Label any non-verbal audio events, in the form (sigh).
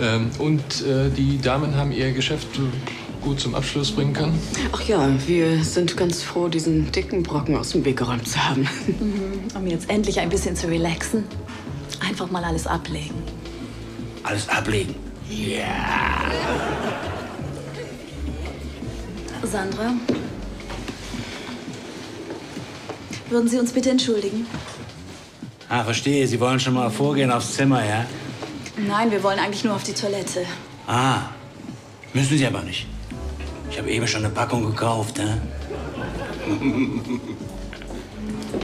Ähm, und äh, die Damen haben ihr Geschäft gut zum Abschluss bringen können? Ach ja, wir sind ganz froh, diesen dicken Brocken aus dem Weg geräumt zu haben. Mhm, um jetzt endlich ein bisschen zu relaxen. Einfach mal alles ablegen. Alles ablegen. Ja. Sandra, würden Sie uns bitte entschuldigen? Ah, verstehe. Sie wollen schon mal vorgehen aufs Zimmer, ja? Nein, wir wollen eigentlich nur auf die Toilette. Ah, müssen Sie aber nicht. Ich habe eben schon eine Packung gekauft. Ne? (laughs)